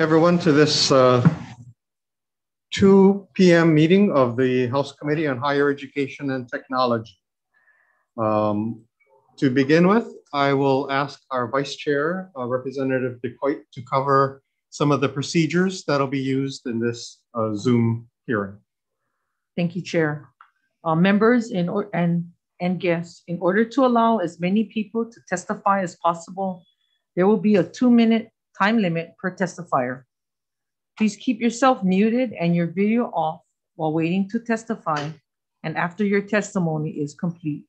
everyone to this uh, 2 p.m. meeting of the House Committee on Higher Education and Technology. Um, to begin with, I will ask our Vice Chair, uh, Representative DeCoit, to cover some of the procedures that'll be used in this uh, Zoom hearing. Thank you, Chair. Uh, members and, and guests, in order to allow as many people to testify as possible, there will be a two-minute time limit per testifier. Please keep yourself muted and your video off while waiting to testify and after your testimony is complete.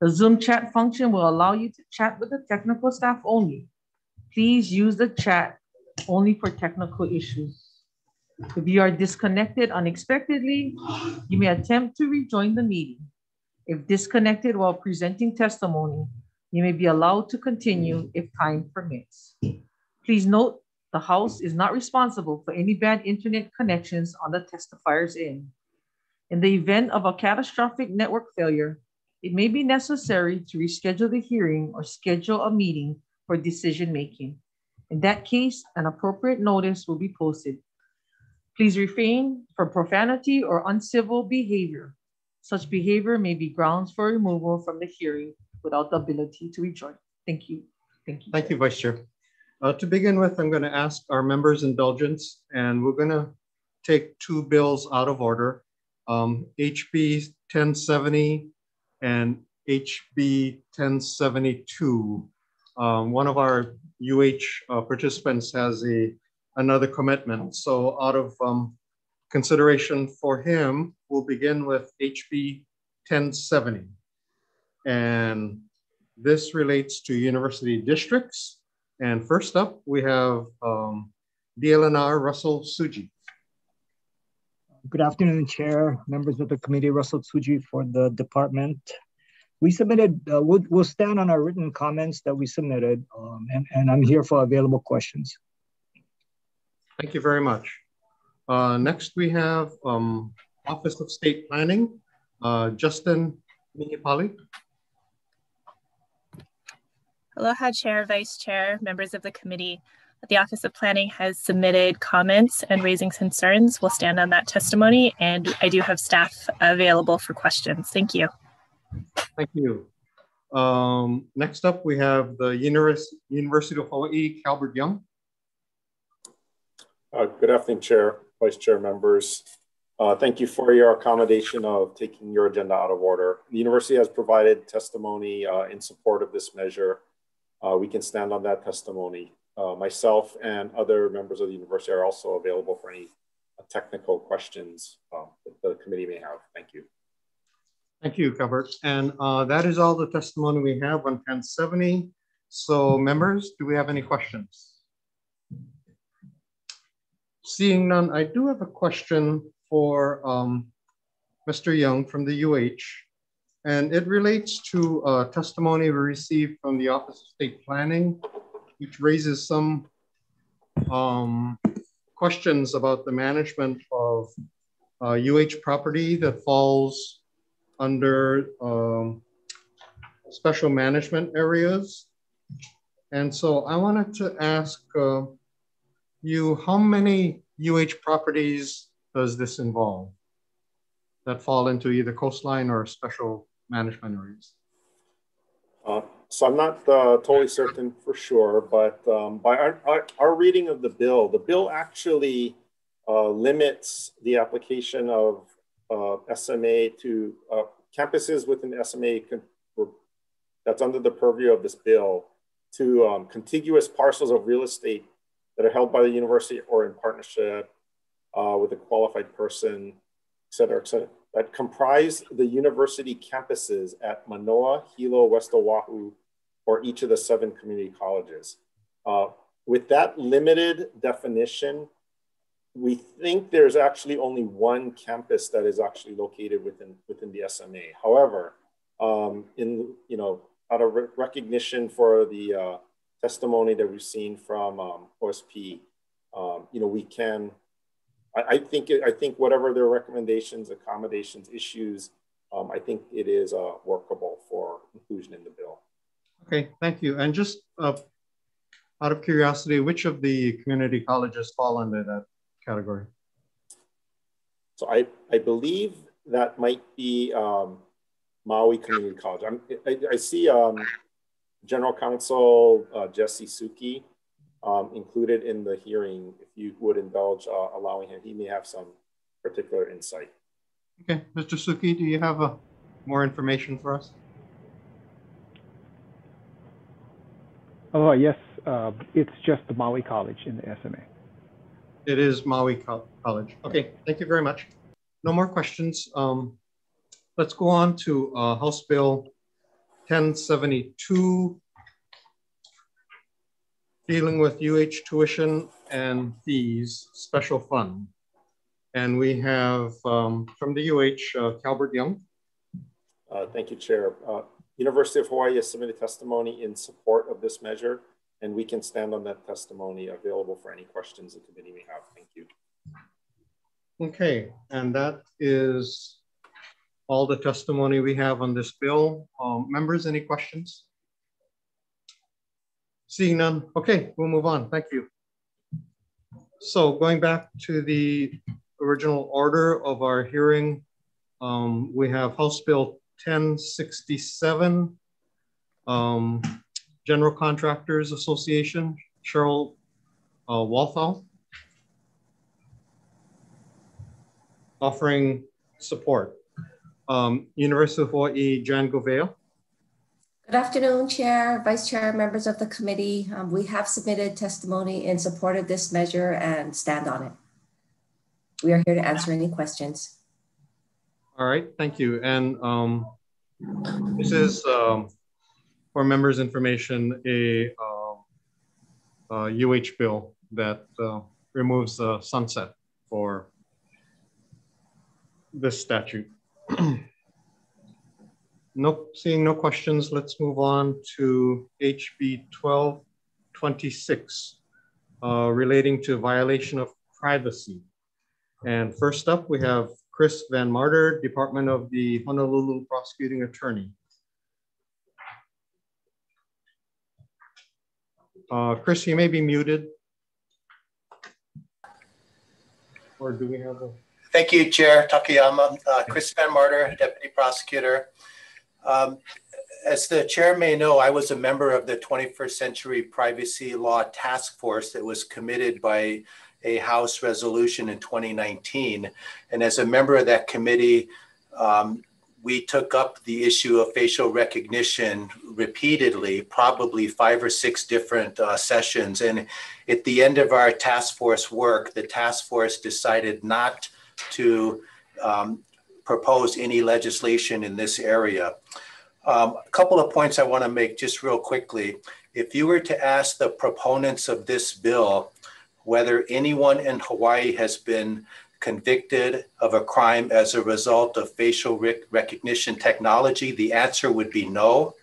The Zoom chat function will allow you to chat with the technical staff only. Please use the chat only for technical issues. If you are disconnected unexpectedly, you may attempt to rejoin the meeting. If disconnected while presenting testimony, you may be allowed to continue mm-hmm. if time permits. Please note the House is not responsible for any bad internet connections on the testifiers end. In the event of a catastrophic network failure, it may be necessary to reschedule the hearing or schedule a meeting for decision making. In that case, an appropriate notice will be posted. Please refrain from profanity or uncivil behavior. Such behavior may be grounds for removal from the hearing without the ability to rejoin. Thank you. Thank you. Thank you, Vice Chair. Uh, to begin with, I'm going to ask our members' indulgence, and we're going to take two bills out of order. Um, HB 1070 and HB 1072. Um, one of our UH uh, participants has a another commitment. So out of um, consideration for him, we'll begin with HB 1070. And this relates to university districts and first up, we have um, DLNR Russell Tsuji. Good afternoon, Chair, members of the committee, Russell Tsuji for the department. We submitted, uh, we'll, we'll, stand on our written comments that we submitted, um, and, and I'm here for available questions. Thank you very much. Uh, next, we have um, Office of State Planning, uh, Justin Minipali. Aloha Chair, Vice Chair, members of the committee. The Office of Planning has submitted comments and raising concerns. We'll stand on that testimony and I do have staff available for questions. Thank you. Thank you. Um, next up, we have the Univers University of Hawaii, Calbert Young. Uh, good afternoon, Chair, Vice Chair members. Uh, thank you for your accommodation of taking your agenda out of order. The university has provided testimony uh, in support of this measure uh, we can stand on that testimony. Uh, myself and other members of the university are also available for any uh, technical questions um, that the committee may have. Thank you. Thank you, Calbert. And uh, that is all the testimony we have on 1070. So members, do we have any questions? Seeing none, I do have a question for um, Mr. Young from the UH. And it relates to uh, testimony we received from the Office of State Planning, which raises some um, questions about the management of uh, UH property that falls under um, special management areas. And so I wanted to ask uh, you, how many UH properties does this involve that fall into either coastline or special management areas? Uh, so I'm not uh, totally certain for sure, but um, by our, our, our, reading of the bill, the bill actually uh, limits the application of uh, SMA to uh, campuses within SMA that's under the purview of this bill to um, contiguous parcels of real estate that are held by the university or in partnership uh, with a qualified person, et cetera, et cetera that comprise the university campuses at Manoa, Hilo, West Oahu, or each of the seven community colleges. Uh, with that limited definition, we think there's actually only one campus that is actually located within, within the SMA. However, um, in, you know, out of re recognition for the uh, testimony that we've seen from um, OSP, um, you know, we can I, I think it, I think whatever their recommendations, accommodations, issues, um, I think it is uh, workable for inclusion in the bill. Okay, thank you. And just uh, out of curiosity, which of the community colleges fall under that category? So I, I believe that might be um, Maui Community College. I'm, I, I see um, General Counsel uh, Jesse Souki um, included in the hearing. If you would indulge uh, allowing him, he may have some particular insight. Okay, Mr. Souki, do you have uh, more information for us? Oh, yes, uh, it's just the Maui College in the SMA. It is Maui Co College. Okay, thank you very much. No more questions. Um, let's go on to uh, House Bill 1072, dealing with UH tuition and fees special fund. And we have um, from the UH, uh, Calbert Young. Uh, thank you, Chair. Uh, University of Hawaii has submitted testimony in support of this measure, and we can stand on that testimony available for any questions the committee may have. Thank you. Okay, and that is all the testimony we have on this bill. Um, members, any questions? Seeing none, okay, we'll move on. Thank you. So going back to the original order of our hearing, um, we have House Bill 1067, um, General Contractors Association, Cheryl uh, Walthall, offering support. Um, University of Hawaii, Jan Gouveia. Good afternoon, Chair, Vice Chair, members of the committee. Um, we have submitted testimony in support of this measure and stand on it. We are here to answer any questions. All right, thank you. And um, this is, um, for members' information, a, uh, a UH bill that uh, removes the sunset for this statute. no, seeing no questions, let's move on to HB 1226 uh, relating to violation of privacy. And first up, we have Chris Van Marter, Department of the Honolulu Prosecuting Attorney. Uh, Chris, you may be muted. Or do we have a? Thank you, Chair Takayama. Uh, Chris Van Marter, Deputy Prosecutor. Um, as the chair may know, I was a member of the 21st Century Privacy Law Task Force that was committed by a House resolution in 2019. And as a member of that committee, um, we took up the issue of facial recognition repeatedly, probably five or six different uh, sessions. And at the end of our task force work, the task force decided not to um, propose any legislation in this area. Um, a couple of points I want to make just real quickly. If you were to ask the proponents of this bill whether anyone in Hawaii has been convicted of a crime as a result of facial rec- recognition technology? The answer would be no.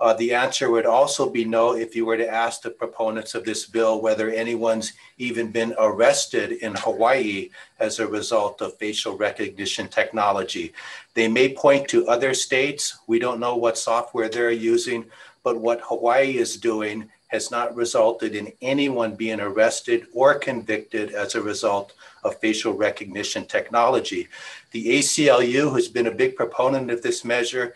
Uh, the answer would also be no if you were to ask the proponents of this bill whether anyone's even been arrested in Hawaii as a result of facial recognition technology. They may point to other states. We don't know what software they're using, but what Hawaii is doing has not resulted in anyone being arrested or convicted as a result of facial recognition technology. The ACLU has been a big proponent of this measure.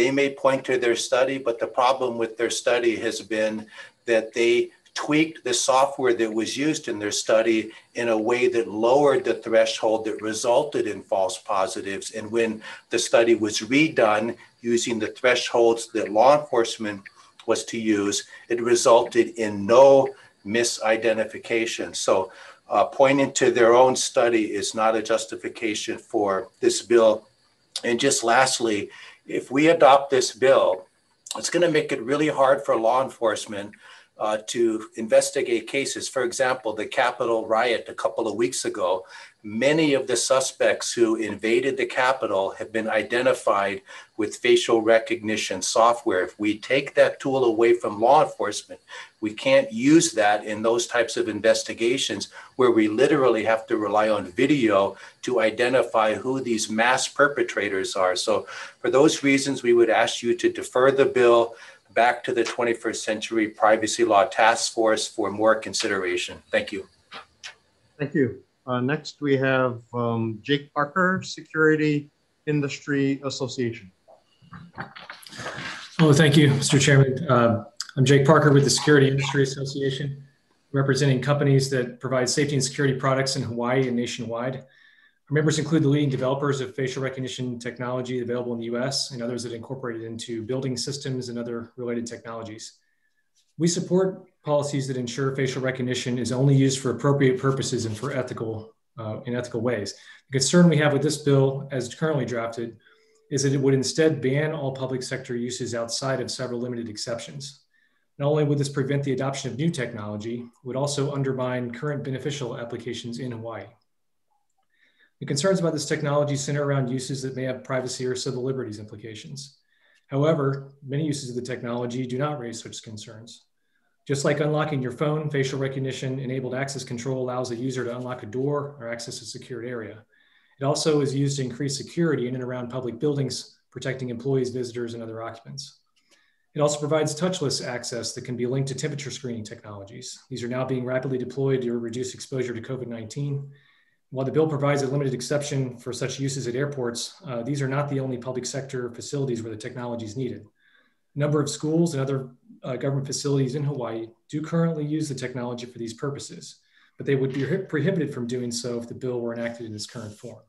They may point to their study, but the problem with their study has been that they tweaked the software that was used in their study in a way that lowered the threshold that resulted in false positives. And when the study was redone using the thresholds that law enforcement was to use, it resulted in no misidentification. So, uh, pointing to their own study is not a justification for this bill. And just lastly, if we adopt this bill, it's going to make it really hard for law enforcement uh, to investigate cases. For example, the Capitol riot a couple of weeks ago, many of the suspects who invaded the Capitol have been identified with facial recognition software. If we take that tool away from law enforcement, we can't use that in those types of investigations where we literally have to rely on video to identify who these mass perpetrators are. So, for those reasons, we would ask you to defer the bill back to the 21st Century Privacy Law Task Force for more consideration. Thank you. Thank you. Uh, next, we have um, Jake Parker, Security Industry Association. Oh, thank you, Mr. Chairman. Uh, I'm Jake Parker with the Security Industry Association, representing companies that provide safety and security products in Hawaii and nationwide. Our members include the leading developers of facial recognition technology available in the US and others that incorporate it into building systems and other related technologies. We support policies that ensure facial recognition is only used for appropriate purposes and for ethical uh, in ethical ways. The concern we have with this bill, as currently drafted, is that it would instead ban all public sector uses outside of several limited exceptions. Not only would this prevent the adoption of new technology, it would also undermine current beneficial applications in Hawaii. The concerns about this technology center around uses that may have privacy or civil liberties implications. However, many uses of the technology do not raise such concerns. Just like unlocking your phone, facial recognition enabled access control allows a user to unlock a door or access a secured area. It also is used to increase security in and around public buildings, protecting employees, visitors, and other occupants. It also provides touchless access that can be linked to temperature screening technologies. These are now being rapidly deployed to reduce exposure to COVID 19. While the bill provides a limited exception for such uses at airports, uh, these are not the only public sector facilities where the technology is needed. A number of schools and other uh, government facilities in Hawaii do currently use the technology for these purposes, but they would be prohibited from doing so if the bill were enacted in its current form.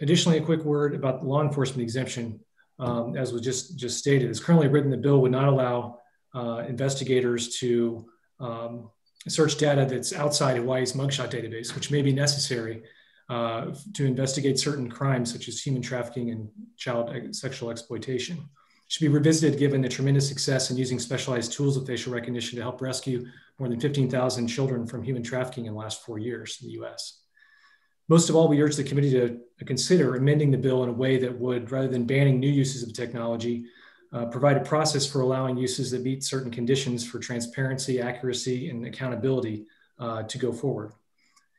Additionally, a quick word about the law enforcement exemption, um, as was just, just stated, is currently written, the bill would not allow uh, investigators to um, search data that's outside Hawaii's mugshot database, which may be necessary uh, to investigate certain crimes such as human trafficking and child sexual exploitation. Should be revisited given the tremendous success in using specialized tools of facial recognition to help rescue more than 15,000 children from human trafficking in the last four years in the US. Most of all, we urge the committee to consider amending the bill in a way that would, rather than banning new uses of technology, uh, provide a process for allowing uses that meet certain conditions for transparency, accuracy, and accountability uh, to go forward.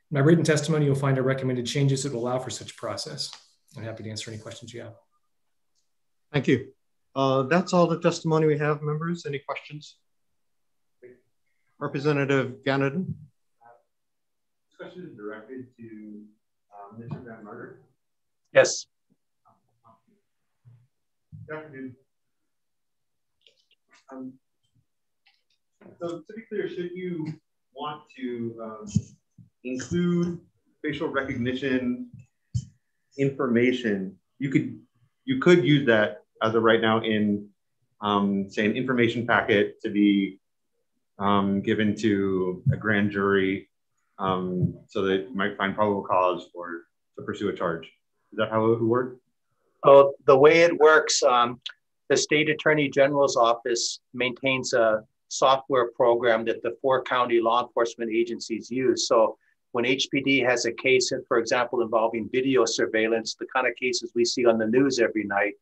In my written testimony, you'll find our recommended changes that will allow for such process. I'm happy to answer any questions you have. Thank you. Uh, that's all the testimony we have, members. Any questions? Representative Ganaden. This question is directed to um, Mr. Van Marter? Yes. Good afternoon. Um, so to be clear, should you want to um, include facial recognition information, you could you could use that as of right now in um, say an information packet to be um, given to a grand jury um, so that you might find probable cause for to pursue a charge. Is that how it would work? Oh, the way it works, um, the state attorney general's office maintains a software program that the four county law enforcement agencies use. So when HPD has a case, for example, involving video surveillance, the kind of cases we see on the news every night,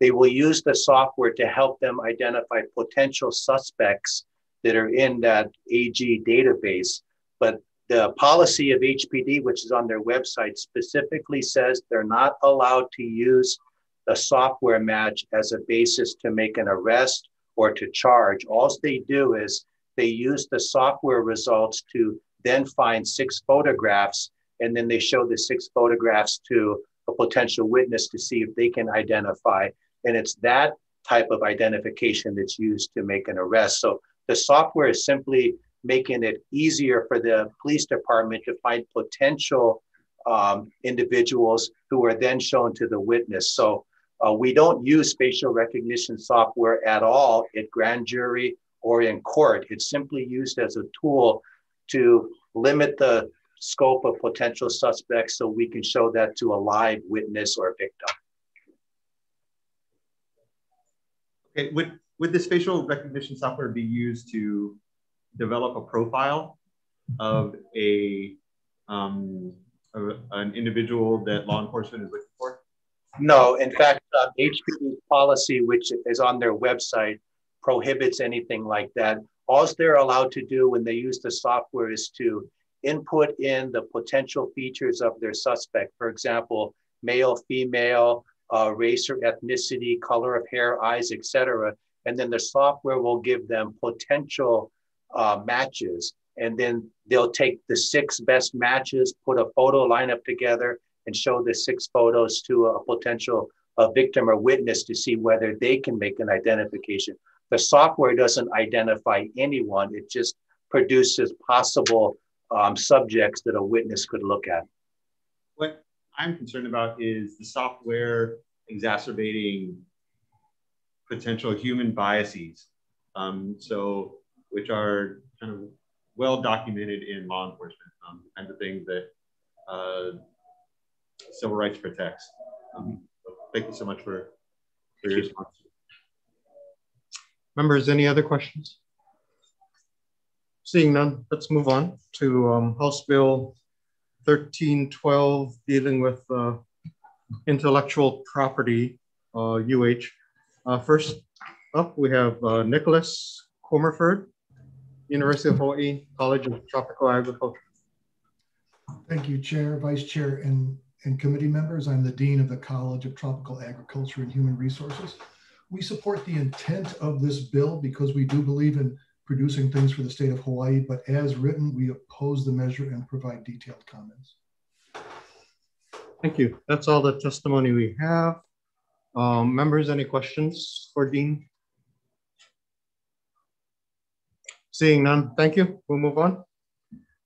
they will use the software to help them identify potential suspects that are in that AG database. But the policy of HPD, which is on their website, specifically says they're not allowed to use the software match as a basis to make an arrest or to charge. All they do is they use the software results to then find six photographs, and then they show the six photographs to a potential witness to see if they can identify. And it's that type of identification that's used to make an arrest. So the software is simply making it easier for the police department to find potential um, individuals who are then shown to the witness. So uh, we don't use facial recognition software at all at grand jury or in court. It's simply used as a tool to limit the scope of potential suspects so we can show that to a live witness or victim. Okay, would, would this facial recognition software be used to develop a profile of a um, of an individual that law enforcement is looking for? No, in fact, uh, HPD's policy, which is on their website, prohibits anything like that. All they're allowed to do when they use the software is to input in the potential features of their suspect. For example, male, female, uh, race or ethnicity, color of hair, eyes, etc. and then the software will give them potential uh, matches. And then they'll take the six best matches, put a photo lineup together, and show the six photos to a potential a victim or witness to see whether they can make an identification. The software doesn't identify anyone, it just produces possible um, subjects that a witness could look at. I'm concerned about is the software exacerbating potential human biases. Um, so, which are kind of well documented in law enforcement, um, kinds of things that uh, civil rights protects. Um, thank you so much for, for your response. Members, any other questions? Seeing none, let's move on to um, House Bill 1312 dealing with uh, intellectual property, uh, UH. Uh, first up, we have uh, Nicholas Comerford, University of Hawaii College of Tropical Agriculture. Thank you, Chair, Vice Chair, and, and committee members. I'm the Dean of the College of Tropical Agriculture and Human Resources. We support the intent of this bill because we do believe in producing things for the state of Hawaii, but as written, we oppose the measure and provide detailed comments. Thank you. That's all the testimony we have. Um, members, any questions for Dean? Seeing none, thank you. We'll move on.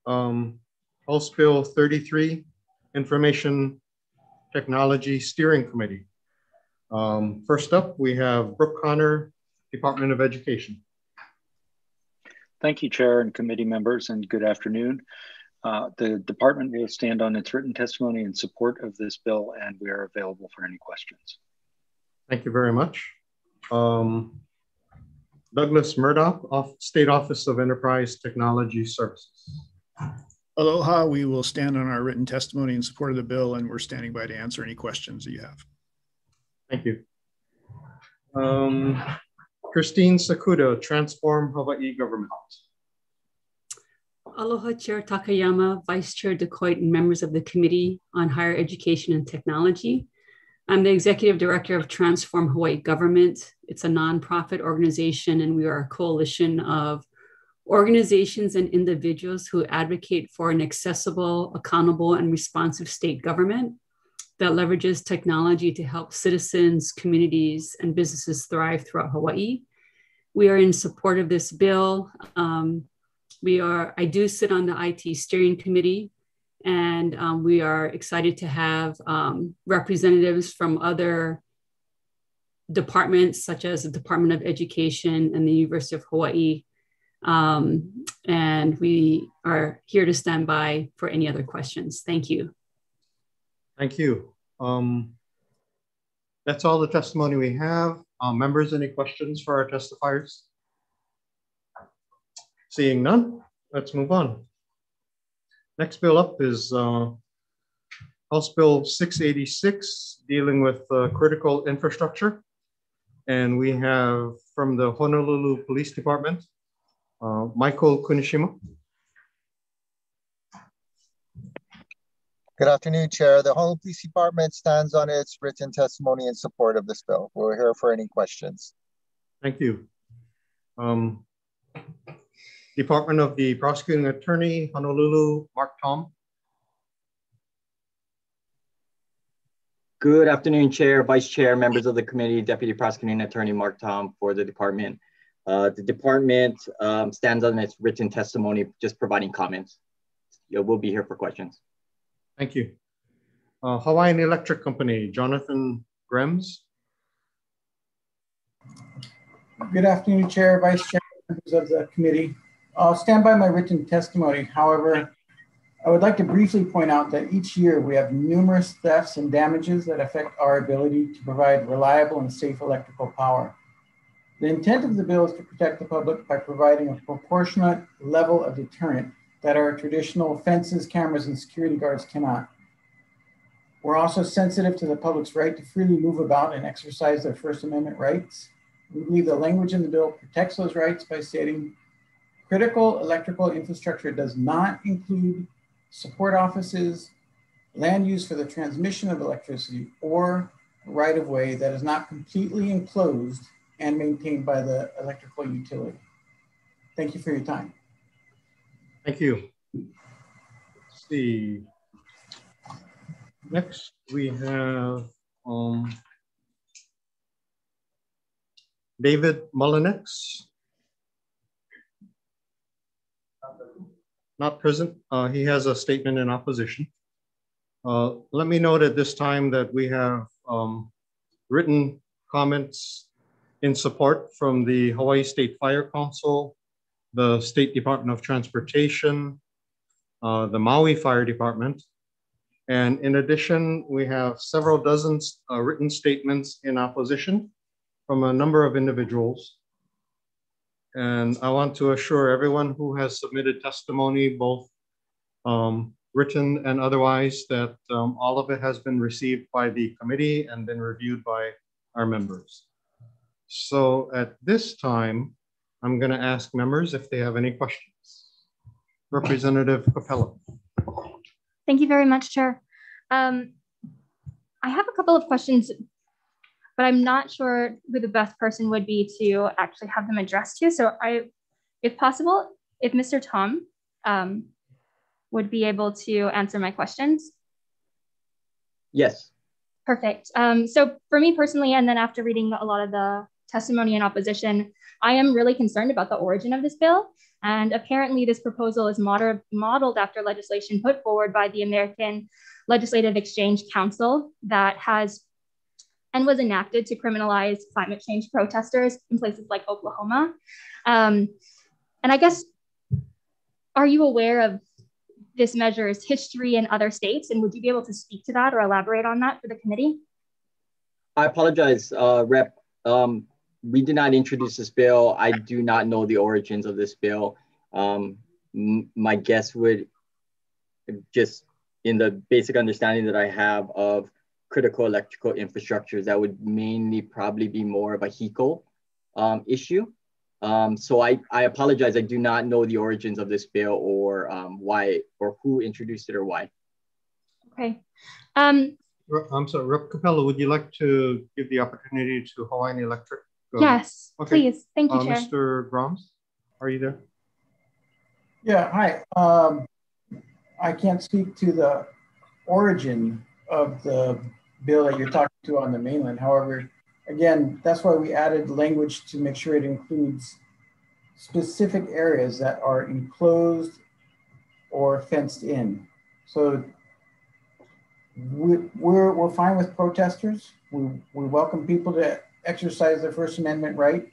Um, House Bill 33, Information Technology Steering Committee. Um, first up, we have Brooke Connor, Department of Education. Thank you, Chair and committee members, and good afternoon. Uh, the department will stand on its written testimony in support of this bill, and we are available for any questions. Thank you very much. Um, Douglas Murdoch, off, State Office of Enterprise Technology Services. Aloha, we will stand on our written testimony in support of the bill, and we're standing by to answer any questions that you have. Thank you. Um, Christine Sakuda, Transform Hawaii Government. Aloha Chair Takayama, Vice Chair DeCoit, and members of the Committee on Higher Education and Technology. I'm the Executive Director of Transform Hawaii Government. It's a nonprofit organization, and we are a coalition of organizations and individuals who advocate for an accessible, accountable, and responsive state government that leverages technology to help citizens, communities, and businesses thrive throughout Hawaii. We are in support of this bill. Um, we are, I do sit on the IT steering committee, and um, we are excited to have um, representatives from other departments, such as the Department of Education and the University of Hawaii. Um, and we are here to stand by for any other questions. Thank you. Thank you. Um, that's all the testimony we have. Uh, members, any questions for our testifiers? Seeing none, let's move on. Next bill up is uh, House Bill 686 dealing with uh, critical infrastructure. And we have from the Honolulu Police Department, uh, Michael Kunishima. Good afternoon, Chair. The Honolulu Police Department stands on its written testimony in support of this bill. We're here for any questions. Thank you. Um, Department of the Prosecuting Attorney, Honolulu, Mark Tom. Good afternoon, Chair, Vice Chair, members of the committee, Deputy Prosecuting Attorney Mark Tom for the department. Uh, the department um, stands on its written testimony, just providing comments. Yeah, we'll be here for questions. Thank you. Uh, Hawaiian Electric Company, Jonathan Grems. Good afternoon, Chair, Vice Chair, members of the committee. I'll stand by my written testimony. However, I would like to briefly point out that each year we have numerous thefts and damages that affect our ability to provide reliable and safe electrical power. The intent of the bill is to protect the public by providing a proportionate level of deterrent that our traditional fences, cameras, and security guards cannot. We're also sensitive to the public's right to freely move about and exercise their First Amendment rights. We believe the language in the bill protects those rights by stating critical electrical infrastructure does not include support offices, land use for the transmission of electricity, or right of way that is not completely enclosed and maintained by the electrical utility. Thank you for your time. Thank you. Let's see. Next, we have um, David Mullinex. Not present. Uh, he has a statement in opposition. Uh, let me note at this time that we have um, written comments in support from the Hawaii State Fire Council, the State Department of Transportation, uh, the Maui Fire Department. And in addition, we have several dozen uh, written statements in opposition from a number of individuals. And I want to assure everyone who has submitted testimony, both um, written and otherwise, that um, all of it has been received by the committee and been reviewed by our members. So at this time, I'm going to ask members if they have any questions. Representative Kapela. Thank you very much, Chair. Um, I have a couple of questions, but I'm not sure who the best person would be to actually have them addressed to. So I, if possible, if Mr. Tom um, would be able to answer my questions. Yes. Perfect. Um, so for me personally, and then after reading a lot of the testimony in opposition, I am really concerned about the origin of this bill. And apparently this proposal is moder- modeled after legislation put forward by the American Legislative Exchange Council that has and was enacted to criminalize climate change protesters in places like Oklahoma. Um, and I guess, are you aware of this measure's history in other states? And would you be able to speak to that or elaborate on that for the committee? I apologize, uh, Rep. Um, we did not introduce this bill. I do not know the origins of this bill. Um, my guess would just in the basic understanding that I have of critical electrical infrastructures, that would mainly probably be more of a HECO um, issue. Um, so I, I apologize. I do not know the origins of this bill or um, why or who introduced it or why. Okay. Um, I'm sorry, Rep. Kapela, would you like to give the opportunity to Hawaiian Electric Yes, okay. please. Thank you, uh, Chair. Mr. Grams, are you there? Yeah, hi. Um, I can't speak to the origin of the bill that you're talking to on the mainland. However, again, that's why we added language to make sure it includes specific areas that are enclosed or fenced in. So we, we're, we're fine with protesters. We, we welcome people to exercise their First Amendment right.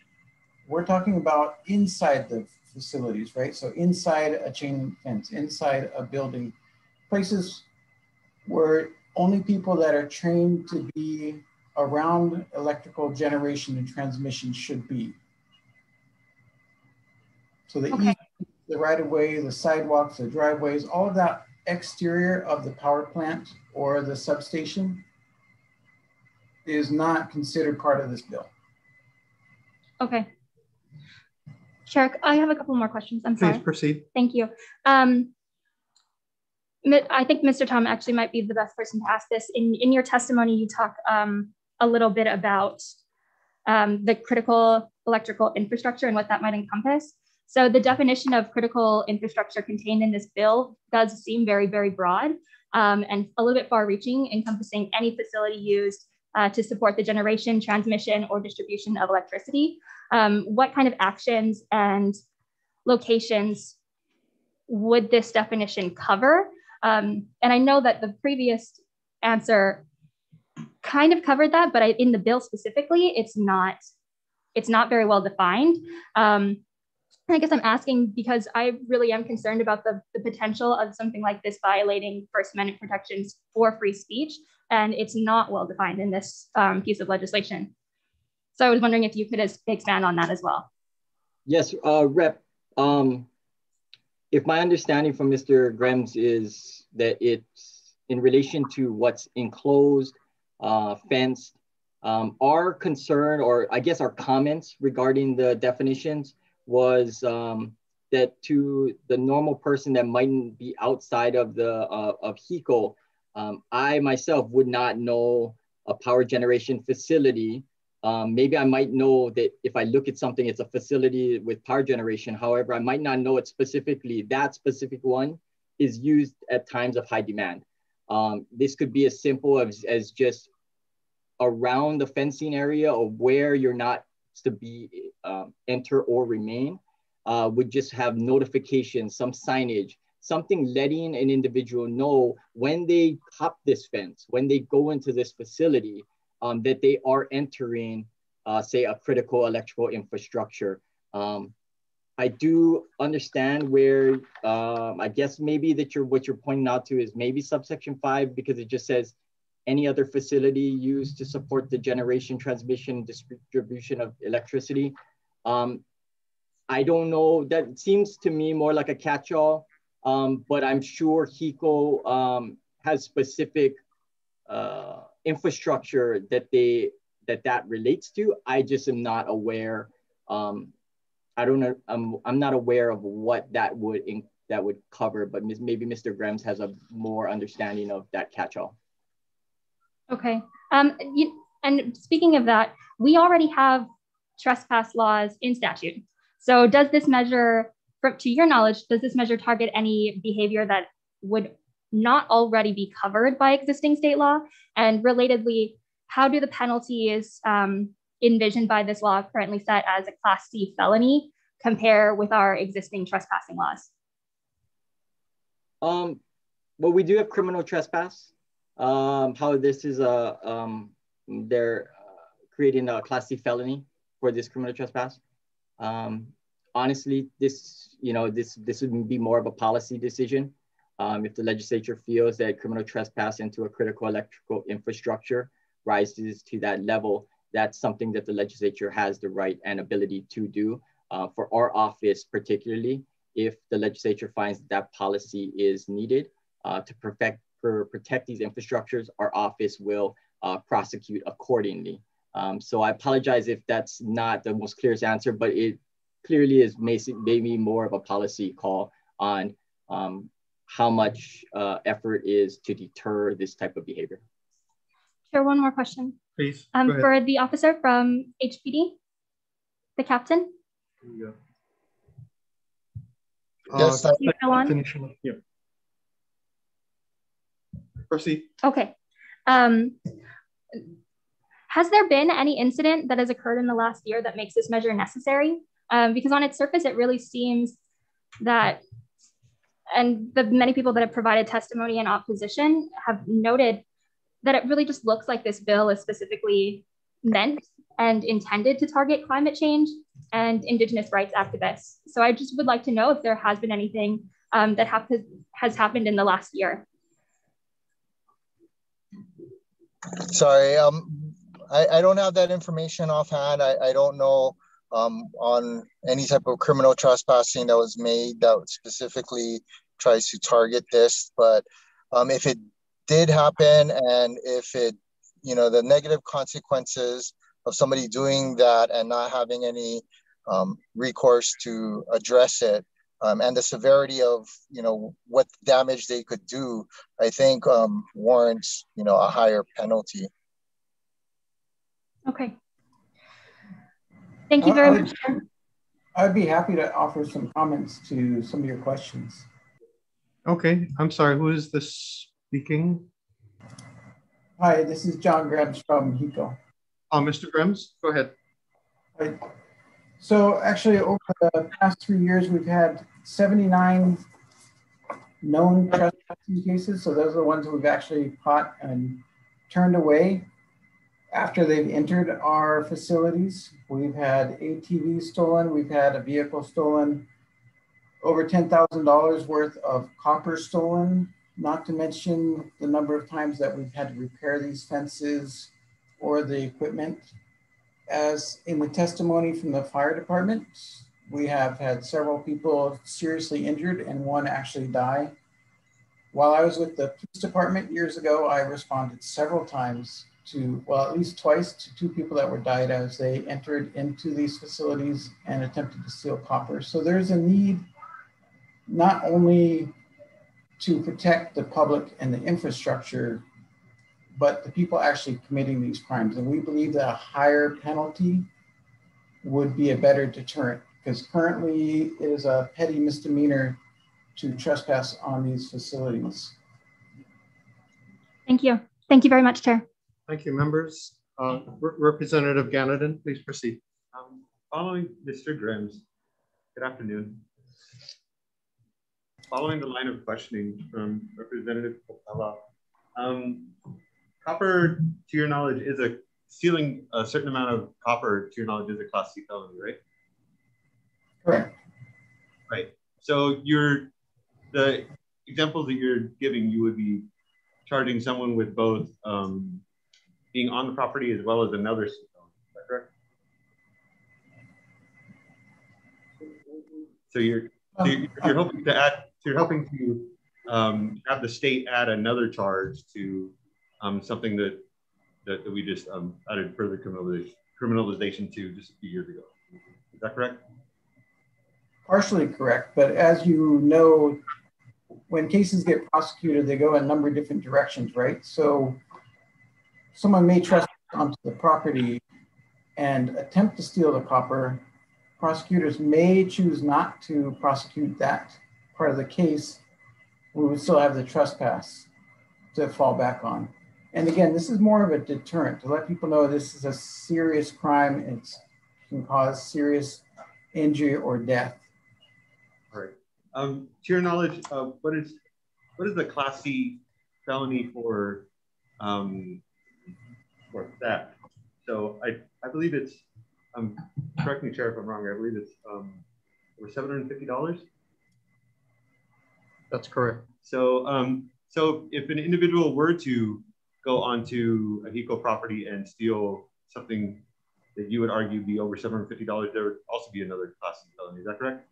We're talking about inside the facilities, right? So inside a chain fence, inside a building, places where only people that are trained to be around electrical generation and transmission should be. So the okay. the right of way, the sidewalks, the driveways, all of that exterior of the power plant or the substation is not considered part of this bill. Okay. Chair, I have a couple more questions. I'm Please sorry. Please proceed. Thank you. Um, I think Mr. Tom actually might be the best person to ask this. In, in your testimony, you talk um, a little bit about um, the critical electrical infrastructure and what that might encompass. So the definition of critical infrastructure contained in this bill does seem very, very broad um, and a little bit far reaching, encompassing any facility used uh, to support the generation, transmission, or distribution of electricity. Um, what kind of actions and locations would this definition cover? Um, and I know that the previous answer kind of covered that, but I, in the bill specifically, it's not it's not very well defined. Um, I guess I'm asking because I really am concerned about the, the potential of something like this violating First Amendment protections for free speech, and it's not well defined in this um, piece of legislation. So I was wondering if you could expand on that as well. Yes, uh, Rep. Um, if my understanding from Mr. Grems is that it's in relation to what's enclosed, uh, fenced, um, our concern, or I guess our comments regarding the definitions was um, that to the normal person that mightn't be outside of the uh, of HECO, um, I myself would not know a power generation facility Um, maybe I might know that if I look at something, it's a facility with power generation. However, I might not know it specifically. That specific one is used at times of high demand. Um, this could be as simple as, as just around the fencing area or where you're not to be um, enter or remain uh, would just have notifications, some signage, something letting an individual know when they hop this fence, when they go into this facility, um, that they are entering, uh, say, a critical electrical infrastructure. Um, I do understand where um, I guess maybe that you're what you're pointing out to is maybe subsection five because it just says any other facility used to support the generation, transmission, distribution of electricity. Um, I don't know. That seems to me more like a catch-all, um, but I'm sure HECO um, has specific uh, infrastructure that they that that relates to. I just am not aware. Um, I don't know. I'm I'm not aware of what that would in, that would cover, but maybe Mr. Grams has a more understanding of that catch-all. Okay. Um, you, and speaking of that, we already have trespass laws in statute. So does this measure, from, to your knowledge, does this measure target any behavior that would not already be covered by existing state law? And relatedly, how do the penalties um, envisioned by this law currently set as a class C felony compare with our existing trespassing laws? Um, well, we do have criminal trespass. Um, how this is a, um, they're uh, creating a class C felony for this criminal trespass. Um, honestly, this, you know, this, this would be more of a policy decision. Um, if the legislature feels that criminal trespass into a critical electrical infrastructure rises to that level, that's something that the legislature has the right and ability to do. Uh, for our office particularly, if the legislature finds that, that policy is needed uh, to perfect, for protect these infrastructures, our office will uh, prosecute accordingly. Um, so I apologize if that's not the most clearest answer, but it clearly is maybe more of a policy call on um, how much uh, effort is to deter this type of behavior. Chair, one more question. Please. Um, for the officer from HPD, the captain. Yes, uh, you go on? Yeah. Proceed. Okay. Um, has there been any incident that has occurred in the last year that makes this measure necessary? Um, because on its surface, it really seems that, and the many people that have provided testimony in opposition have noted that it really just looks like this bill is specifically meant and intended to target climate change and Indigenous rights activists. So I just would like to know if there has been anything um, that ha has happened in the last year. Sorry, um, I, I don't have that information offhand. I, I don't know um, on any type of criminal trespassing that was made that specifically tries to target this. But um, if it did happen and if it, you know, the negative consequences of somebody doing that and not having any um, recourse to address it um, and the severity of you know what damage they could do i think um, warrants you know a higher penalty Okay. Thank you very I, much. I'd be happy to offer some comments to some of your questions. Okay, I'm sorry, who is this speaking? Hi, this is John Grams from HECO. Uh, Mr. Grams, go ahead. Right. So actually over the past three years, we've had 79 known trespassing cases. So those are the ones we've actually caught and turned away after they've entered our facilities. We've had ATVs stolen, we've had a vehicle stolen, over $10,000 worth of copper stolen, not to mention the number of times that we've had to repair these fences or the equipment. As in the testimony from the fire department, we have had several people seriously injured and one actually die. While I was with the police department years ago, I responded several times to, well, at least twice to two people that were died as they entered into these facilities and attempted to steal copper. So there's a need not only to protect the public and the infrastructure but the people actually committing these crimes. And we believe that a higher penalty would be a better deterrent because currently it is a petty misdemeanor to trespass on these facilities. Thank you. Thank you very much, Chair. Thank you, members. Uh, Representative Ganaden, please proceed. Um, following Mr. Grimm's, good afternoon. Following the line of questioning from Representative Kapela, um, copper, to your knowledge, is a stealing a certain amount of copper, to your knowledge, is a class C felony, right? Correct. Right. So you're the examples that you're giving, you would be charging someone with both um, being on the property as well as another C felony. Is that correct? So you're so you're, you're hoping to add, so you're hoping to um, have the state add another charge to um, something that, that, that we just um, added further criminalization, criminalization to just a few years ago. Is that correct? Partially correct, but as you know, when cases get prosecuted, they go in a number of different directions, right? So someone may trespass onto the property and attempt to steal the copper. Prosecutors may choose not to prosecute that part of the case. We would still have the trespass to fall back on. And again, this is more of a deterrent to let people know this is a serious crime. It can cause serious injury or death. All right. Um, to your knowledge, uh, what is what is the Class C felony for um, for theft? So I I believe it's um, correct me, Chair, if I'm wrong. I believe it's um, over seven hundred fifty dollars. That's correct. So um, so if an individual were to go onto a HECO property and steal something that you would argue be over $750, there would also be another class of felony. Is that correct?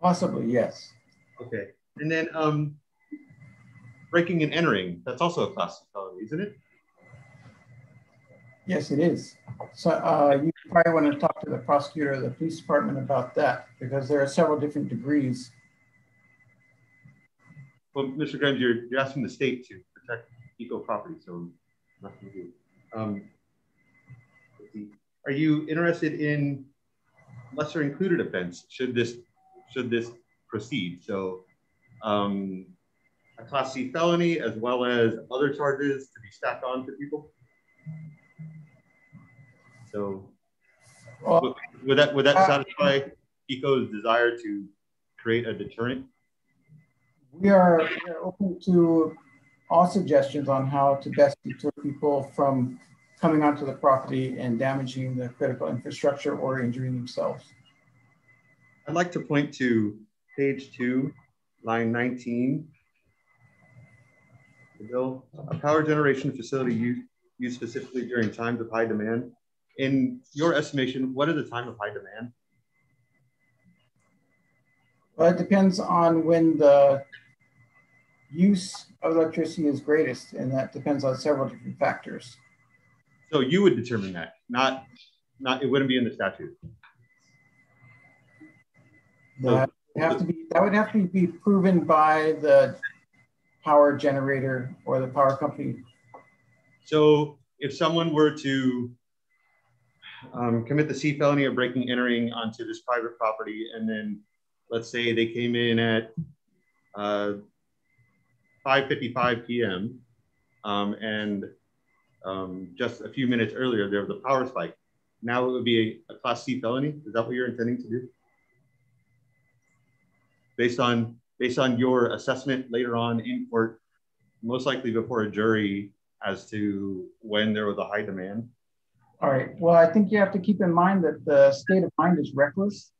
Possibly, yes. Okay. And then um, breaking and entering, that's also a class of felony, isn't it? Yes, it is. So uh, you probably want to talk to the prosecutor or the police department about that because there are several different degrees. Well, Mr. Grimes, you're, you're asking the state to protect HECO property, so nothing to do. Um, are you interested in lesser included offense? Should this should this proceed? So, um, a Class C felony as well as other charges to be stacked on to people. So, well, would that would that uh, satisfy HECO's desire to create a deterrent? We are, we are open to all suggestions on how to best deter people from coming onto the property and damaging the critical infrastructure or injuring themselves. I'd like to point to page two, line 19. The bill, a power generation facility used, used specifically during times of high demand. In your estimation, what is the time of high demand? Well, it depends on when the use of electricity is greatest, and that depends on several different factors. So you would determine that, not, not it wouldn't be in the statute. That would have to be that would have to be proven by the power generator or the power company. So if someone were to um, commit the C felony of breaking entering onto this private property, and then let's say they came in at uh, 5.55 p.m. Um, and um, just a few minutes earlier, there was a power spike. Now it would be a, a class C felony. Is that what you're intending to do? Based on, based on your assessment later on in court, most likely before a jury as to when there was a high demand? All right. Well, I think you have to keep in mind that the state of mind is reckless.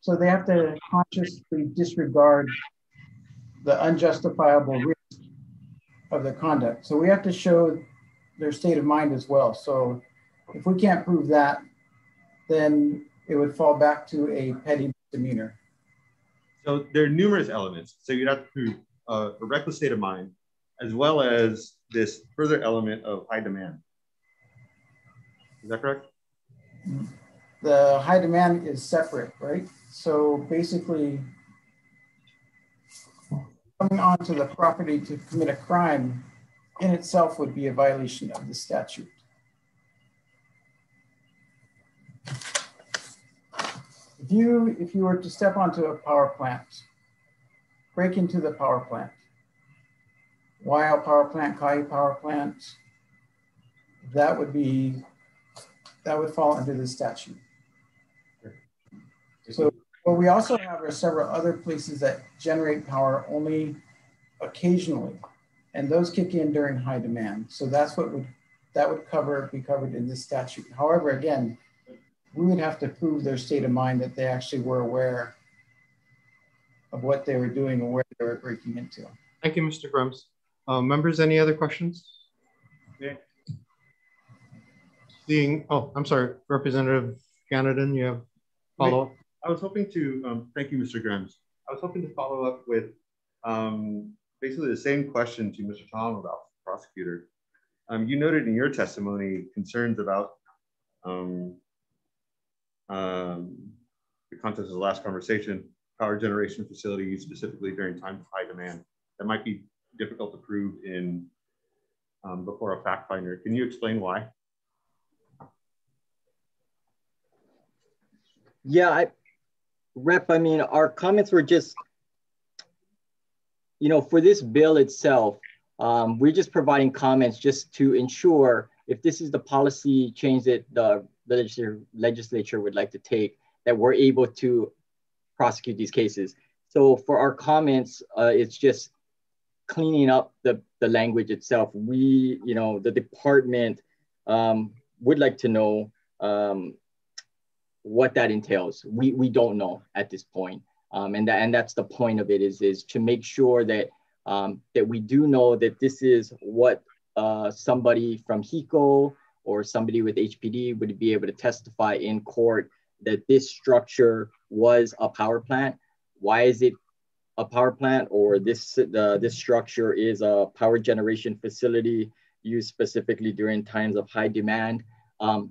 So they have to consciously disregard the unjustifiable risk of their conduct. So we have to show their state of mind as well. So if we can't prove that, then it would fall back to a petty misdemeanor. So there are numerous elements. So you'd have to prove uh, a reckless state of mind, as well as this further element of high demand. Is that correct? The high demand is separate, right? So basically, coming onto the property to commit a crime in itself would be a violation of the statute. If you, if you were to step onto a power plant, break into the power plant, Waiau power plant, Kahe power plant, that would be, that would fall under the statute. So what we also have are several other places that generate power only occasionally, and those kick in during high demand. So that's what would that would cover be covered in this statute. However, again, we would have to prove their state of mind that they actually were aware of what they were doing and where they were breaking into. Thank you, Mr. Grimes. Uh, members, any other questions? Yeah. Seeing, oh, I'm sorry, Representative Ganaden, you have follow up? I was hoping to, um, thank you, Mr. Grimes. I was hoping to follow up with um, basically the same question to Mr. Tom about prosecutor. Um, you noted in your testimony concerns about um, um, the context of the last conversation, power generation facility used specifically during times of high demand. That might be difficult to prove in um, before a fact finder. Can you explain why? Yeah, I, Rep, I mean, our comments were just, you know, for this bill itself, um, we're just providing comments just to ensure if this is the policy change that the legislature, legislature would like to take, that we're able to prosecute these cases. So for our comments, uh, it's just cleaning up the, the language itself. We, you know, the department um, would like to know um, what that entails. We, we don't know at this point. Um, and, that, and that's the point of it is, is to make sure that, um, that we do know that this is what uh, somebody from HECO or somebody with HPD would be able to testify in court that this structure was a power plant. Why is it a power plant or this, uh, this structure is a power generation facility used specifically during times of high demand? Um,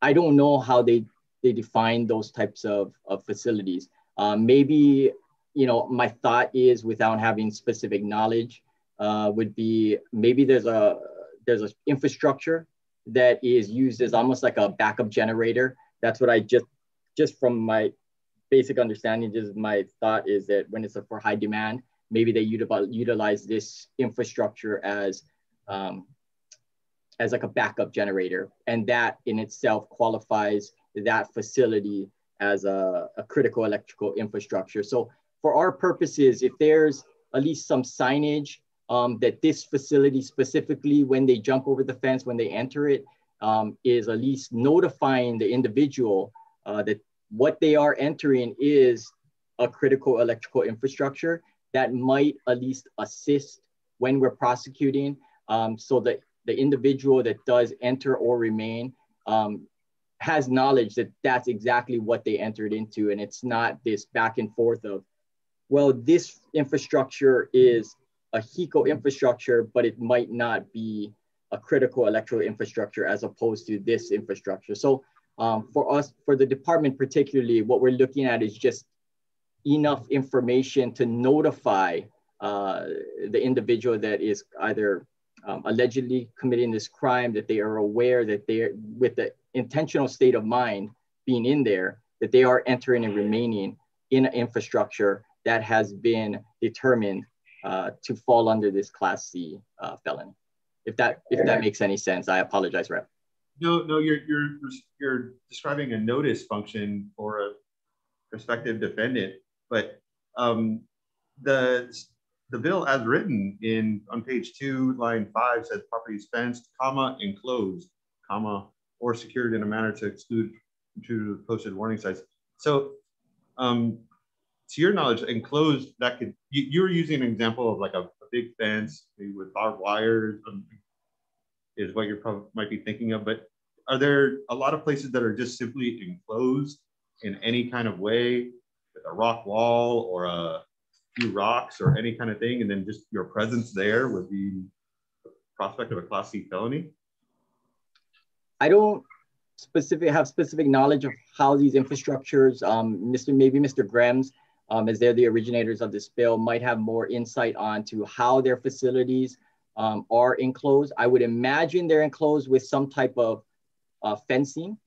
I don't know how they they define those types of, of facilities. Um, maybe, you know, my thought is without having specific knowledge uh, would be maybe there's a there's an infrastructure that is used as almost like a backup generator. That's what I just just from my basic understanding, just my thought is that when it's for high demand, maybe they utilize this infrastructure as um, as like a backup generator, and that in itself qualifies that facility as a, a critical electrical infrastructure. So for our purposes, if there's at least some signage um, that this facility specifically, when they jump over the fence, when they enter it, um, is at least notifying the individual uh, that what they are entering is a critical electrical infrastructure that might at least assist when we're prosecuting um, so that the individual that does enter or remain um, has knowledge that that's exactly what they entered into and it's not this back and forth of well this infrastructure is a HECO infrastructure but it might not be a critical electrical infrastructure as opposed to this infrastructure. So um, for us for the department particularly what we're looking at is just enough information to notify uh, the individual that is either um, allegedly committing this crime that they are aware that they're with the intentional state of mind being in there that they are entering and remaining in an infrastructure that has been determined uh, to fall under this class C uh, felony. If that if that makes any sense, I apologize, Rep. No, no, you're you're you're describing a notice function for a prospective defendant, but um, the the bill as written in on page two, line five says property is fenced, comma enclosed, comma or secured in a manner to exclude to posted warning signs. So um, to your knowledge, enclosed, that could, you, you were using an example of like a, a big fence with barbed wires um, is what you might be thinking of, but are there a lot of places that are just simply enclosed in any kind of way with a rock wall or a few rocks or any kind of thing, and then just your presence there would be prospect of a class C felony? I don't specific have specific knowledge of how these infrastructures, um, Mr. maybe Mr. Grimes, um, as they're the originators of this bill, might have more insight on to how their facilities um, are enclosed. I would imagine they're enclosed with some type of uh, fencing.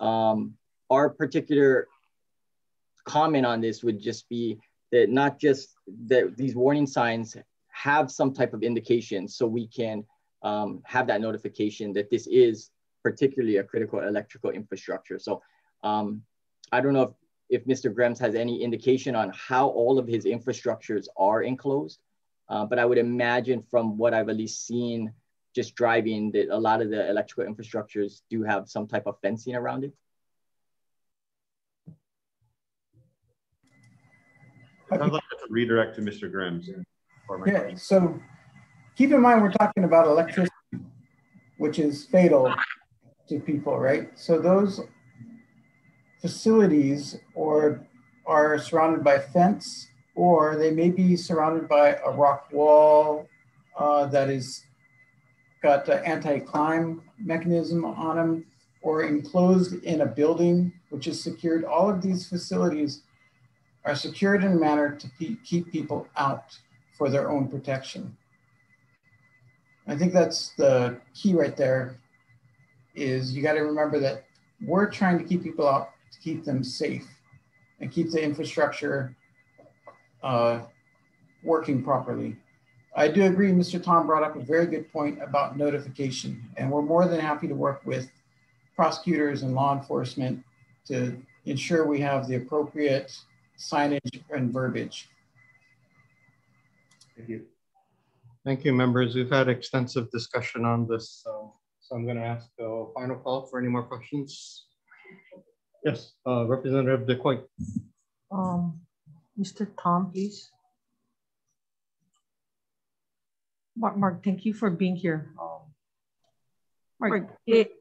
Um, our particular comment on this would just be that not just that these warning signs have some type of indication so we can um, have that notification that this is particularly a critical electrical infrastructure. So um, I don't know if, if Mr. Grems has any indication on how all of his infrastructures are enclosed, uh, but I would imagine from what I've at least seen just driving that a lot of the electrical infrastructures do have some type of fencing around it. I'd like to redirect to Mr. Grems. Yeah, so keep in mind we're talking about electricity, which is fatal to people, right? So those facilities or are surrounded by fence or they may be surrounded by a rock wall uh, that is got an anti-climb mechanism on them or enclosed in a building which is secured. All of these facilities are secured in a manner to keep people out for their own protection. I think that's the key right there is you got to remember that we're trying to keep people out to keep them safe and keep the infrastructure uh, working properly. I do agree, Mr. Tom brought up a very good point about notification, and we're more than happy to work with prosecutors and law enforcement to ensure we have the appropriate signage and verbiage. Thank you. Thank you, members. We've had extensive discussion on this. So, so I'm going to ask a final call for any more questions. Yes, uh, Representative DeCoit. Um, Mr. Tom, please. Mark, Mark, thank you for being here. Um, Mark, it,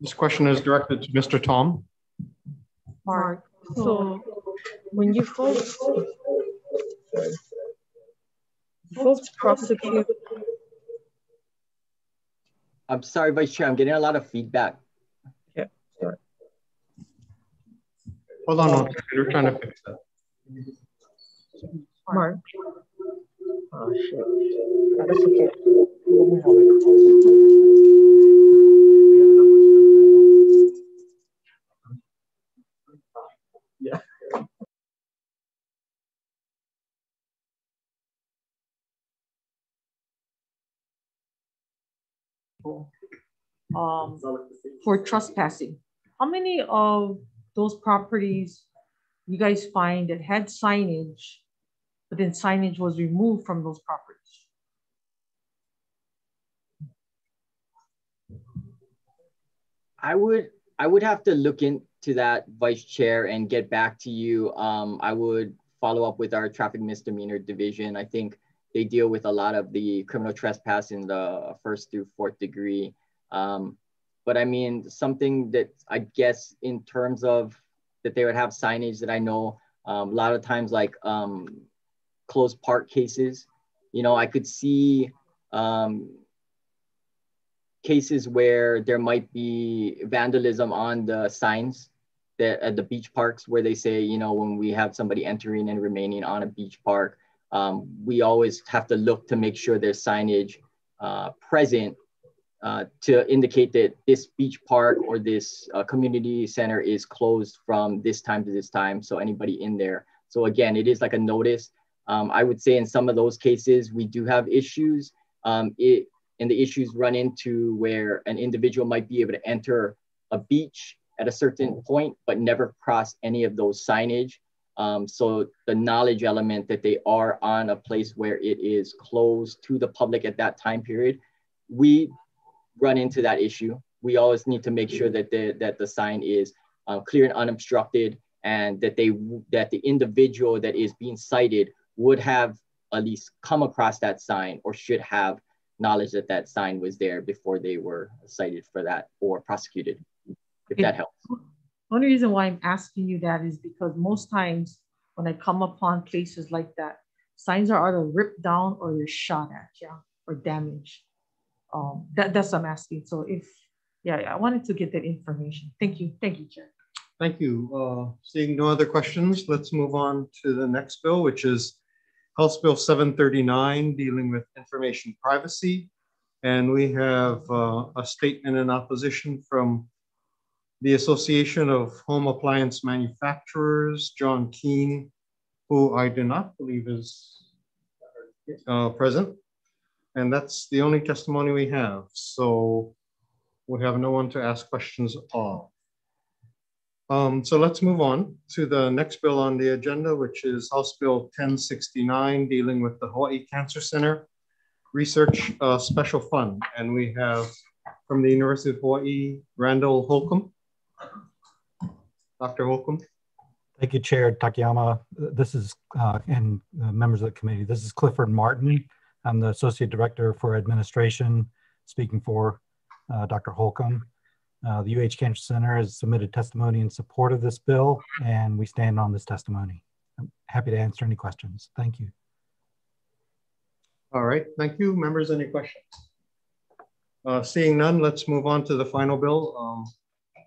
this question is directed to Mr. Tom. Mark, so when you folks, folks prosecute. I'm sorry, Vice Chair, I'm getting a lot of feedback. Yeah, sorry. Hold on, one we're trying to fix that. Mark. Oh, shit. That's okay. Yeah. Um, for trespassing. How many of those properties you guys find that had signage, but then signage was removed from those properties? I would I would have to look into that, Vice Chair, and get back to you. Um, I would follow up with our traffic misdemeanor division. I think they deal with a lot of the criminal trespass in the first through fourth degree. Um, but I mean, something that I guess in terms of that they would have signage that I know um, a lot of times like um, closed park cases, you know, I could see um, cases where there might be vandalism on the signs that at the beach parks where they say, you know, when we have somebody entering and remaining on a beach park, um, we always have to look to make sure there's signage uh, present uh, to indicate that this beach park or this uh, community center is closed from this time to this time. So anybody in there. So again, it is like a notice. Um, I would say in some of those cases, we do have issues. Um, it, and the issues run into where an individual might be able to enter a beach at a certain point, but never cross any of those signage. Um, so the knowledge element that they are on a place where it is closed to the public at that time period, we run into that issue. We always need to make sure that the, that the sign is uh, clear and unobstructed and that they that the individual that is being cited would have at least come across that sign or should have knowledge that that sign was there before they were cited for that or prosecuted, if that helps. Only reason why I'm asking you that is because most times when I come upon places like that, signs are either ripped down or they're shot at, yeah, or damaged. Um, that, that's what I'm asking. So if, yeah, I wanted to get that information. Thank you. Thank you, Chair. Thank you. Uh, seeing no other questions, let's move on to the next bill, which is House Bill 739 dealing with information privacy. And we have uh, a statement in opposition from the Association of Home Appliance Manufacturers, John Keene, who I do not believe is uh, present. And that's the only testimony we have. So we have no one to ask questions of. Um, so let's move on to the next bill on the agenda, which is House Bill 1069, dealing with the Hawaii Cancer Center Research uh, Special Fund. And we have from the University of Hawaii, Randall Holcombe. Dr. Holcombe. Thank you, Chair Takayama. This is, uh, and uh, members of the committee, this is Clifford Martin. I'm the Associate Director for Administration, speaking for uh, Dr. Holcombe. Uh, the UH Cancer Center has submitted testimony in support of this bill, and we stand on this testimony. I'm happy to answer any questions. Thank you. All right, thank you. Members, any questions? Uh, seeing none, let's move on to the final bill. Um,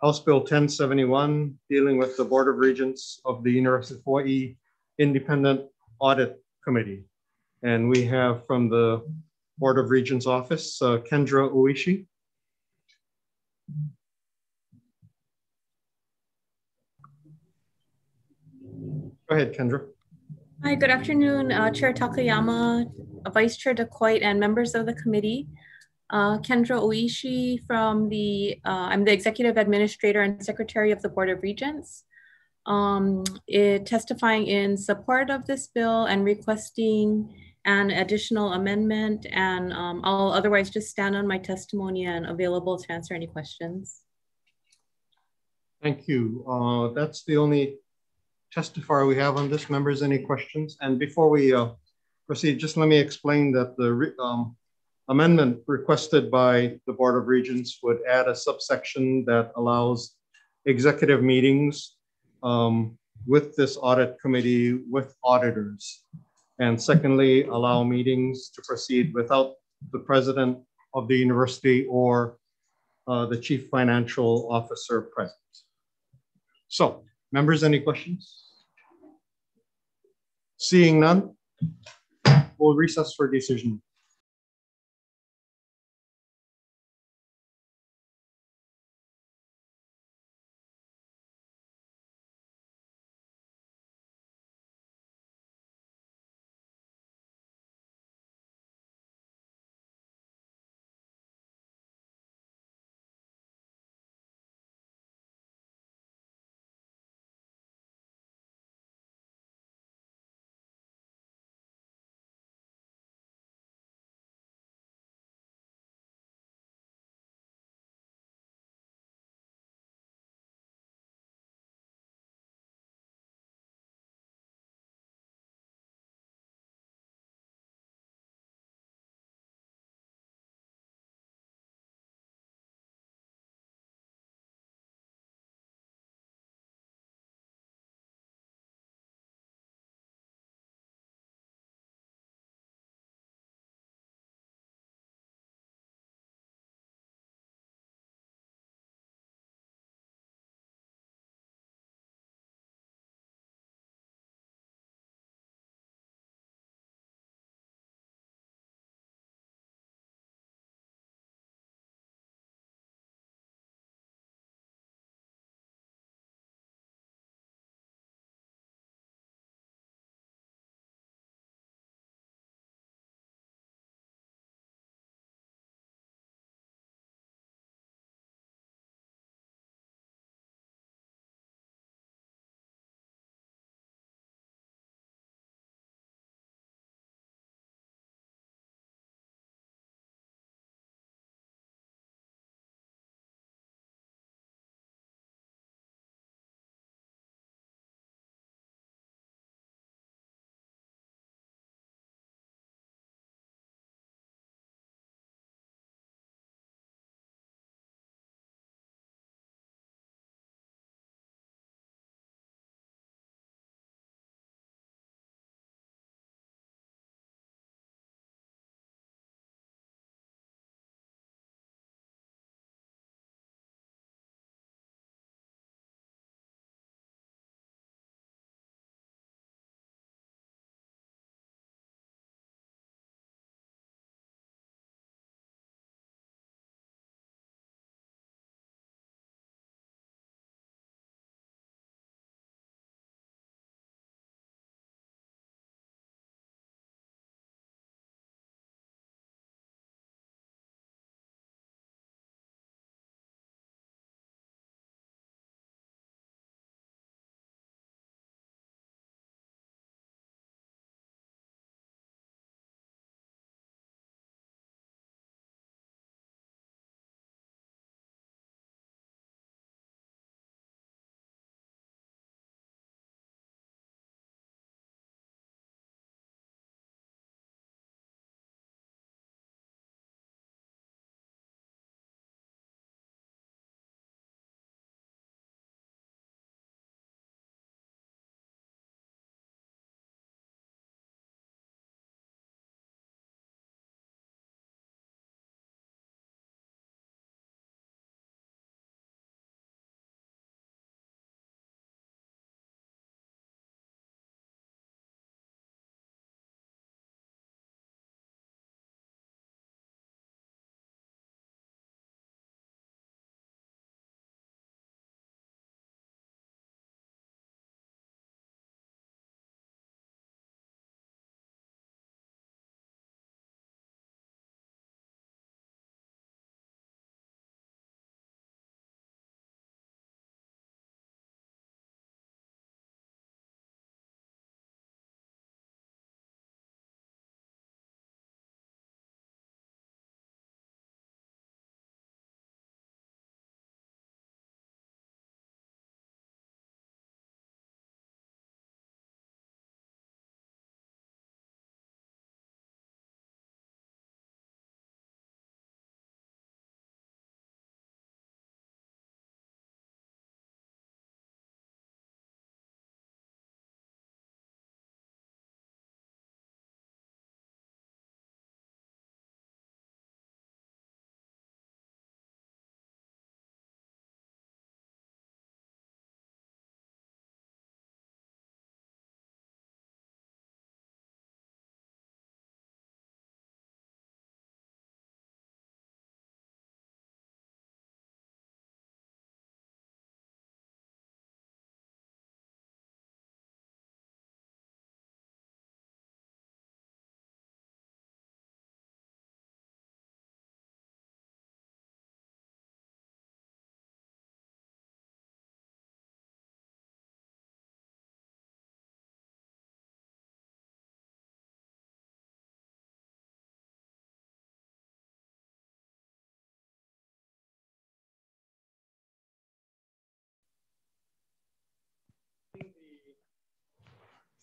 House Bill 1071, dealing with the Board of Regents of the University of Hawaii Independent Audit Committee. And we have from the Board of Regents office, uh, Kendra Oishi. Go ahead, Kendra. Hi, good afternoon, uh, Chair Takayama, Vice Chair DeCoit, and members of the committee. Uh, Kendra Oishi from the, uh, I'm the Executive Administrator and Secretary of the Board of Regents. Um, it, testifying in support of this bill and requesting an additional amendment and um, I'll otherwise just stand on my testimony and available to answer any questions. Thank you. Uh, that's the only testifier we have on this. Members, any questions? And before we uh, proceed, just let me explain that the um, amendment requested by the Board of Regents would add a subsection that allows executive meetings um, with this audit committee with auditors. And secondly, allow meetings to proceed without the president of the university or uh, the chief financial officer present. So members, any questions? Seeing none, we'll recess for decision.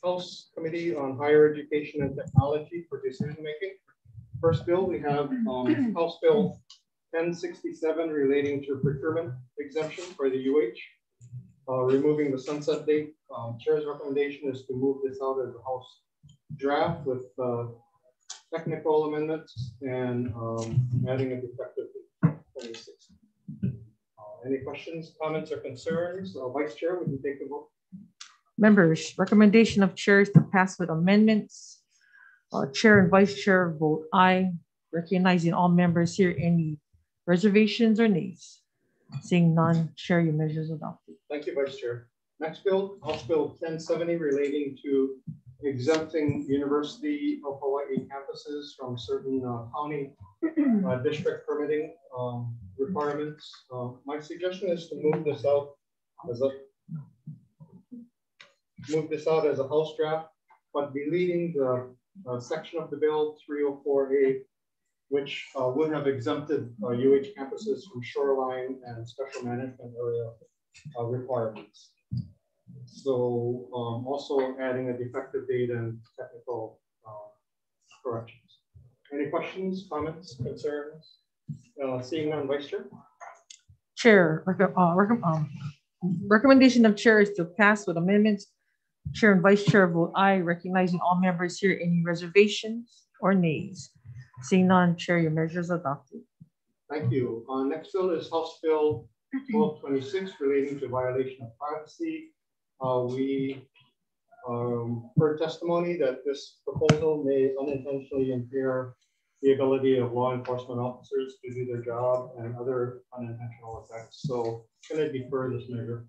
House Committee on Higher Education and Technology for decision making. First bill, we have um, House Bill 1067 relating to procurement exemption for the UH, uh, removing the sunset date. Um, Chair's recommendation is to move this out of the House draft with uh, technical amendments and um, adding a defective 26. Uh, any questions, comments, or concerns? Uh, Vice Chair, would you take the vote? Members, recommendation of chairs to pass with amendments. Uh, Chair and Vice Chair vote aye, recognizing all members here. Any reservations or needs? Seeing none, Chair, your measures adopted. Thank you, Vice Chair. Next bill, House Bill 1070 relating to exempting University of Hawaii campuses from certain uh, county uh, district permitting um, requirements. Uh, my suggestion is to move this out as a move this out as a house draft, but deleting the uh, section of the bill 304A, which uh, would have exempted UH uh, campuses from shoreline and special management area requirements. So um, also adding a defective date and technical uh, corrections. Any questions, comments, concerns? Uh, seeing none, Vice Chair. Chair, uh, rec um, recommendation of chair is to pass with amendments. Chair and Vice Chair vote aye, recognizing all members here. Any reservations or nays? Seeing none, Chair, your measure is adopted. Thank you. Uh, next bill is House Bill 1226 relating to violation of privacy. Uh, we um, heard testimony that this proposal may unintentionally impair the ability of law enforcement officers to do their job and other unintentional effects. So can to defer this measure.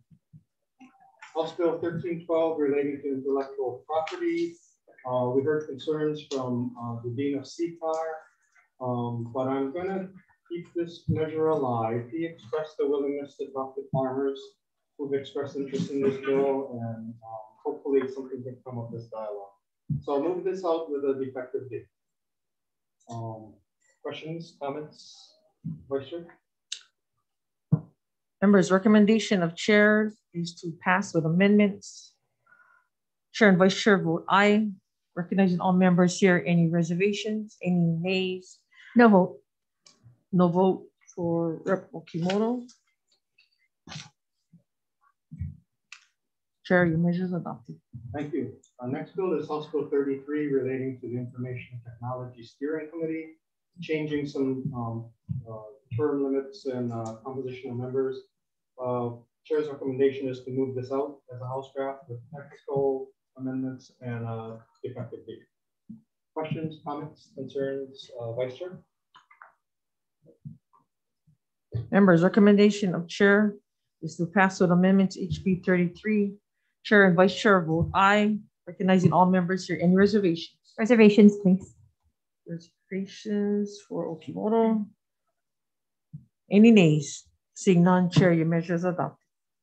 House Bill 1312 relating to intellectual property. Uh, we heard concerns from uh, the Dean of CTAHR, um, but I'm going to keep this measure alive. He expressed the willingness to talk to farmers who've expressed interest in this bill, and um, hopefully something can come of this dialogue. So I'll move this out with a defective date. Um, questions, comments, Vice Chair? Members, recommendation of chair is to pass with amendments. Chair and Vice Chair vote aye. Recognizing all members here. Any reservations? Any nays? No vote. No vote for Rep. Okimoto. Chair, your measures adopted. Thank you. Our next bill is House Bill 33 relating to the Information Technology Steering Committee, changing some um, uh, term limits and uh, composition of members. Uh, Chair's recommendation is to move this out as a House draft with technical amendments and uh, effective date. Questions, comments, concerns, uh, Vice Chair? Members, recommendation of Chair is to pass with amendments HB 33 Chair and Vice Chair vote aye, recognizing all members here. Any reservations? Reservations, please. Reservations for Okimoto. Any nays? Seeing none, Chair, your measure is adopted.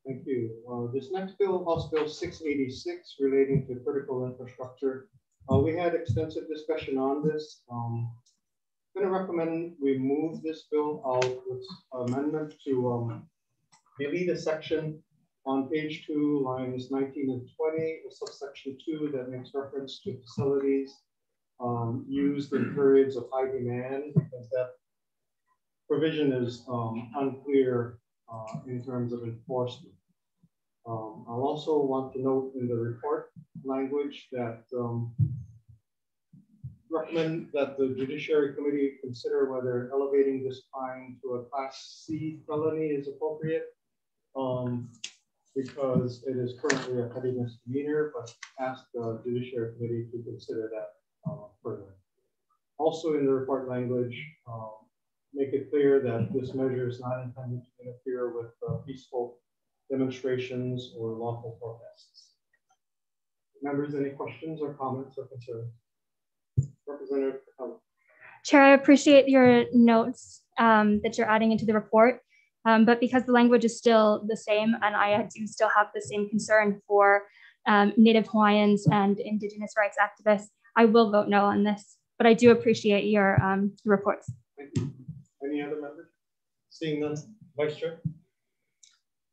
Thank you. Uh, this next bill, House Bill 686, relating to critical infrastructure. Uh, we had extensive discussion on this. Um, I'm going to recommend we move this bill out with amendment to um, delete a section on page two, lines 19 and 20, subsection two that makes reference to facilities um, used in periods of high demand, because that provision is um, unclear uh, in terms of enforcement. Um, I'll also want to note in the report language that um, recommend that the Judiciary Committee consider whether elevating this crime to a Class C felony is appropriate. Um, because it is currently a petty misdemeanor, but ask the Judiciary Committee to consider that uh, further. Also in the report language, um, make it clear that this measure is not intended to interfere with uh, peaceful demonstrations or lawful protests. Members, any questions or comments or concerns? Representative Chair, I appreciate your notes um, that you're adding into the report. Um, but because the language is still the same, and I do still have the same concern for um, Native Hawaiians and Indigenous rights activists, I will vote no on this. But I do appreciate your um, reports. Thank you. Any other members? Seeing none, Vice Chair.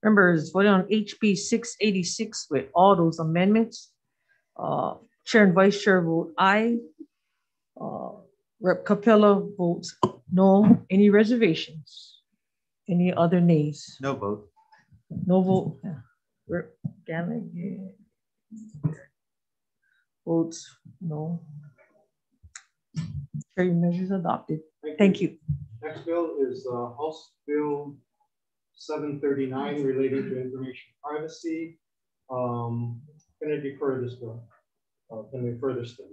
Members voting on HB 686 with all those amendments. Uh, Chair and Vice Chair vote aye. Uh, Rep Kapela votes no. Any reservations? Any other nays? No vote. No vote. Yeah. Rep Gallagher votes no. Chair, your measures adopted. Thank you. Next bill is uh, House Bill 739 relating to information privacy. Um, can I defer this bill? Uh, can we further study?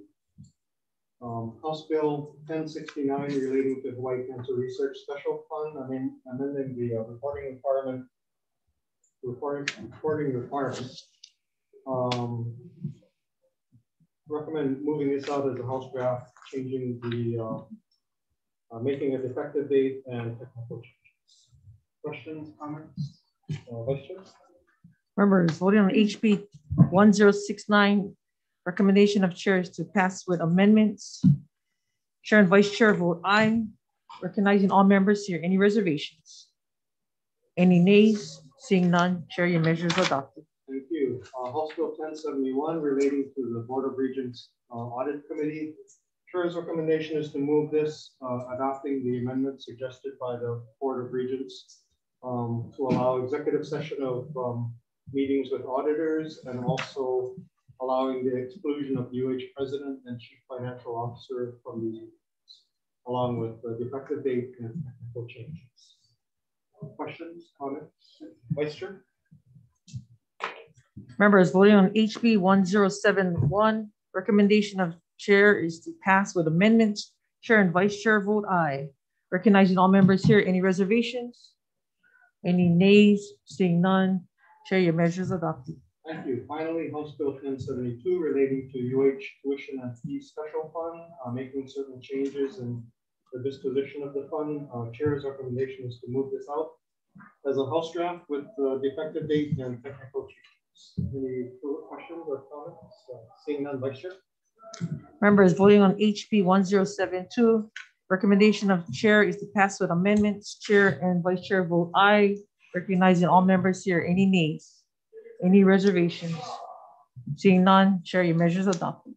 Um, House Bill 1069 relating to Hawaii Cancer Research Special Fund. I mean, amending the uh, reporting requirement, reporting, reporting requirements. Um, recommend moving this out as a House draft, changing the uh, uh, making a effective date and technical changes. Questions, comments? Uh, Vice Chair? Members voting on HB 1069, recommendation of chairs to pass with amendments. Chair and Vice Chair vote aye, recognizing all members here. Any reservations? Any nays? Seeing none, Chair, your measure is adopted. Thank you. Uh, House Bill 1071 relating to the Board of Regents uh, Audit Committee. Chair's recommendation is to move this, uh, adopting the amendment suggested by the Board of Regents um, to allow executive session of um, meetings with auditors and also allowing the exclusion of UH president and chief financial officer from these meetings, along with the effective date and technical changes. Questions, comments? Vice Chair? Members voting on HB 1071, recommendation of chair is to pass with amendments. Chair and Vice Chair vote aye. Recognizing all members here, any reservations? Any nays? Seeing none, Chair, your measures adopted. Thank you. Finally, House Bill 1072 relating to UH tuition and fee special fund, uh, making certain changes in the disposition of the fund. Uh, Chair's recommendation is to move this out as a House draft with uh, the effective date and technical changes. Any questions or comments? Uh, seeing none, Vice Chair. Members voting on HB 1072, recommendation of chair is to pass with amendments. Chair and Vice Chair vote aye, recognizing all members here. Any nays? Any reservations? Seeing none, Chair, your measures adopted.